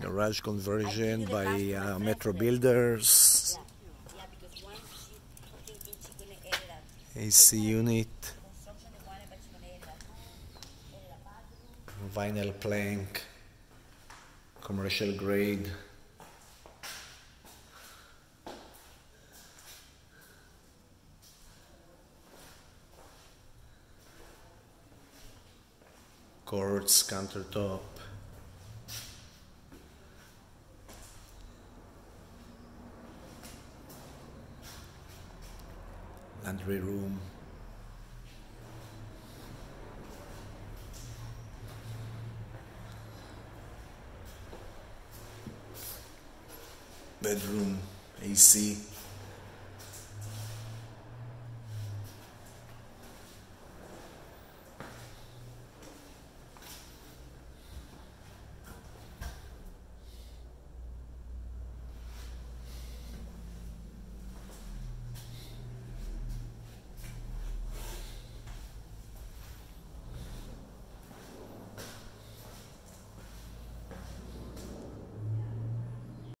Garage conversion by uh, Metro Builders. Yeah, yeah, because one she fucking think she gonna edit that AC unit, construction they wanted, but she gonna edit that. Edit a bathroom. vinyl plank, commercial grade. Quartz countertop. Laundry room. Bedroom, AC.